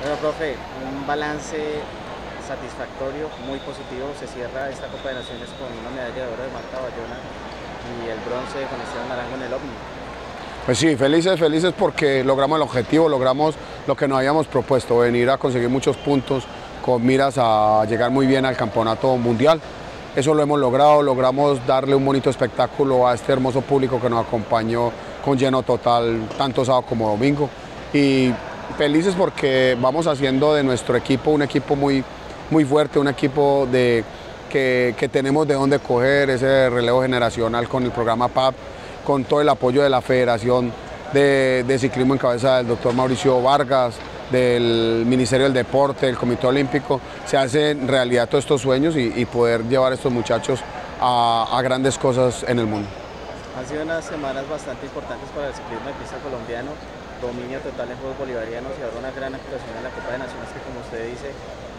Bueno, profe, un balance satisfactorio, muy positivo. Se cierra esta Copa de Naciones con una medalla de oro de Marta Bayona y el bronce con Esteban Naranjo en el OVNI. Pues sí, felices, felices porque logramos el objetivo, logramos lo que nos habíamos propuesto, venir a conseguir muchos puntos con miras a llegar muy bien al campeonato mundial. Eso lo hemos logrado, logramos darle un bonito espectáculo a este hermoso público que nos acompañó con lleno total, tanto sábado como domingo. Y felices porque vamos haciendo de nuestro equipo un equipo muy, muy fuerte, un equipo de, que, que tenemos de dónde coger ese relevo generacional con el programa PAP, con todo el apoyo de la Federación de, Ciclismo en cabeza del doctor Mauricio Vargas, del Ministerio del Deporte, del Comité Olímpico, se hacen realidad todos estos sueños y, y poder llevar a estos muchachos a, a, grandes cosas en el mundo. Han sido unas semanas bastante importantes para el ciclismo de pista colombiano, dominio total en Juegos Bolivarianos y ahora una gran actuación en la Copa de Naciones que como usted dice,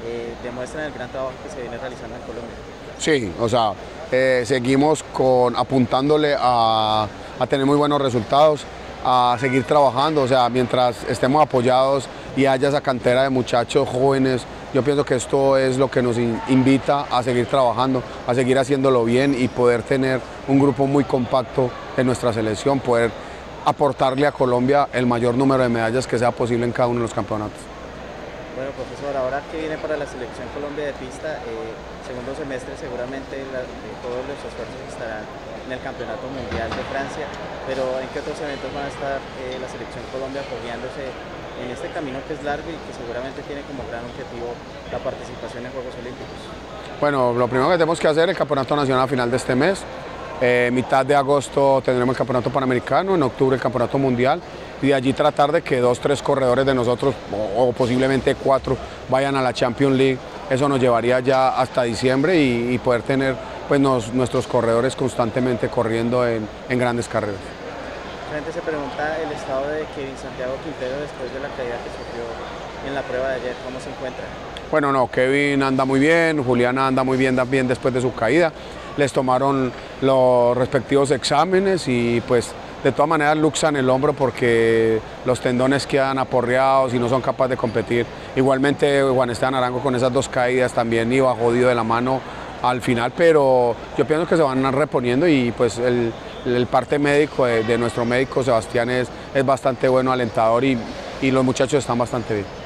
eh, demuestran el gran trabajo que se viene realizando en Colombia. Sí, o sea, eh, seguimos con, apuntándole a, a tener muy buenos resultados, a seguir trabajando, o sea, mientras estemos apoyados y haya esa cantera de muchachos jóvenes, yo pienso que esto es lo que nos invita a seguir trabajando, a seguir haciéndolo bien y poder tener un grupo muy compacto en nuestra selección, poder aportarle a Colombia el mayor número de medallas que sea posible en cada uno de los campeonatos. Bueno, profesor, ahora que viene para la selección Colombia de pista, eh, segundo semestre seguramente la, eh, todos los esfuerzos estarán en el Campeonato Mundial de Francia, pero ¿en qué otros eventos van a estar eh, la selección Colombia apoyándose en este camino que es largo y que seguramente tiene como gran objetivo la participación en Juegos Olímpicos? Bueno, lo primero que tenemos que hacer es el Campeonato Nacional a final de este mes. Eh, mitad de agosto tendremos el Campeonato Panamericano, en octubre el Campeonato Mundial y de allí tratar de que dos, tres corredores de nosotros o, o posiblemente cuatro vayan a la Champions League. Eso nos llevaría ya hasta diciembre y, y poder tener pues, nos, nuestros corredores constantemente corriendo en, en grandes carreras. La gente se pregunta el estado de Kevin Santiago Quintero después de la caída que sufrió en la prueba de ayer, ¿cómo se encuentra? Bueno, no, Kevin anda muy bien, Juliana anda muy bien también después de su caída. Les tomaron los respectivos exámenes y pues de todas maneras luxan el hombro porque los tendones quedan aporreados y no son capaces de competir. Igualmente Juan Esteban Arango con esas dos caídas también iba jodido de la mano al final, pero yo pienso que se van reponiendo y pues el, parte médico de, nuestro médico Sebastián es, es bastante bueno, alentador y los muchachos están bastante bien.